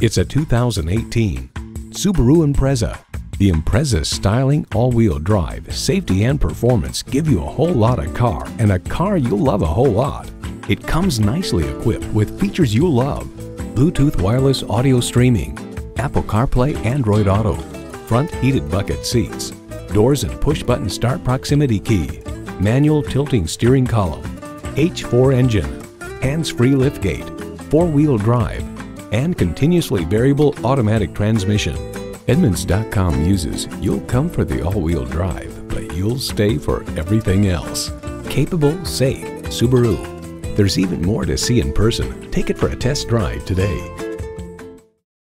It's a 2018 Subaru Impreza. The Impreza's styling, all-wheel drive, safety, and performance give you a whole lot of car and a car you'll love a whole lot. It comes nicely equipped with features you'll love. Bluetooth wireless audio streaming, Apple CarPlay Android Auto, front heated bucket seats, doors and push-button start proximity key, manual tilting steering column, H4 engine, hands-free liftgate, four-wheel drive, and continuously variable automatic transmission. Edmunds.com uses you'll come for the all-wheel drive, but you'll stay for everything else. Capable, safe, Subaru. There's even more to see in person. Take it for a test drive today.